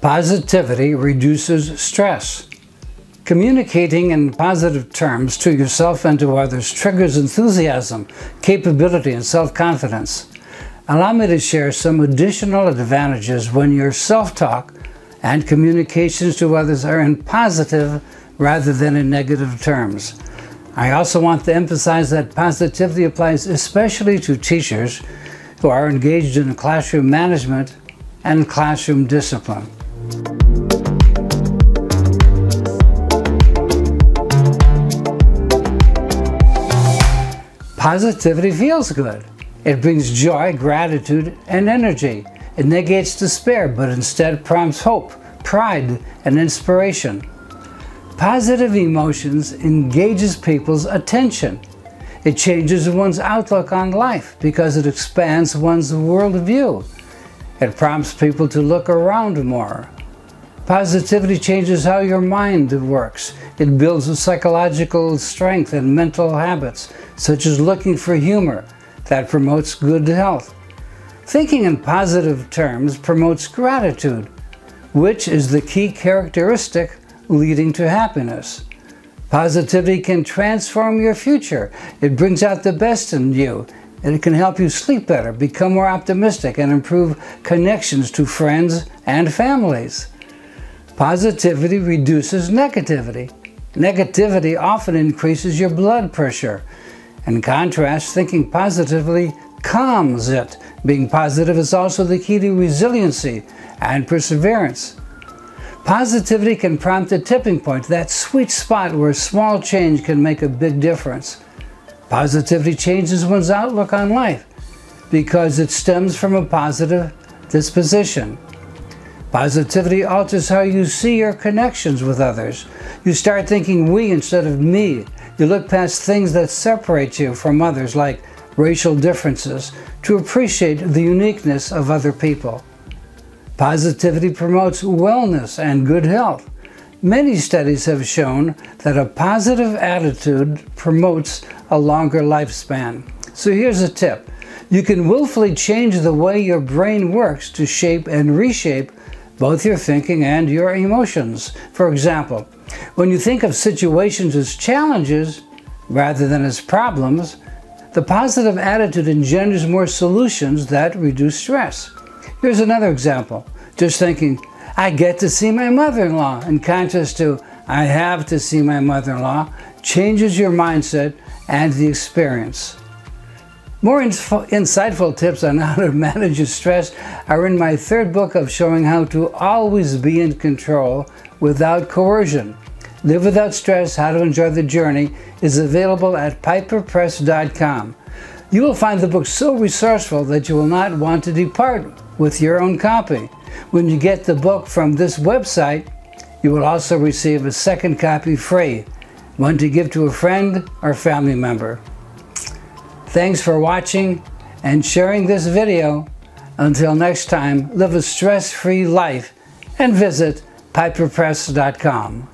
Positivity reduces stress. Communicating in positive terms to yourself and to others triggers enthusiasm, capability, and self-confidence. Allow me to share some additional advantages when your self-talk and communications to others are in positive rather than in negative terms. I also want to emphasize that positivity applies especially to teachers who are engaged in classroom management and classroom discipline. Positivity feels good. It brings joy, gratitude, and energy. It negates despair, but instead prompts hope, pride, and inspiration. Positive emotions engages people's attention. It changes one's outlook on life because it expands one's worldview. It prompts people to look around more. Positivity changes how your mind works. It builds psychological strength and mental habits, such as looking for humor, that promotes good health. Thinking in positive terms promotes gratitude, which is the key characteristic leading to happiness. Positivity can transform your future. It brings out the best in you and it can help you sleep better, become more optimistic, and improve connections to friends and families. Positivity reduces negativity. Negativity often increases your blood pressure. In contrast, thinking positively calms it. Being positive is also the key to resiliency and perseverance. Positivity can prompt a tipping point, that sweet spot where small change can make a big difference. Positivity changes one's outlook on life because it stems from a positive disposition. Positivity alters how you see your connections with others. You start thinking we instead of me. You look past things that separate you from others, like racial differences, to appreciate the uniqueness of other people. Positivity promotes wellness and good health. Many studies have shown that a positive attitude promotes a longer lifespan. So here's a tip. You can willfully change the way your brain works to shape and reshape both your thinking and your emotions. For example, when you think of situations as challenges rather than as problems, the positive attitude engenders more solutions that reduce stress. Here's another example. Just thinking, I get to see my mother-in-law, in contrast to, I have to see my mother-in-law, changes your mindset and the experience. More insightful tips on how to manage your stress are in my third book of showing how to always be in control without coercion. Live Without Stress, How to Enjoy the Journey is available at piperpress.com. You will find the book so resourceful that you will not want to depart with your own copy. When you get the book from this website, you will also receive a second copy free, one to give to a friend or family member. Thanks for watching and sharing this video. Until next time, live a stress-free life and visit piperpress.com.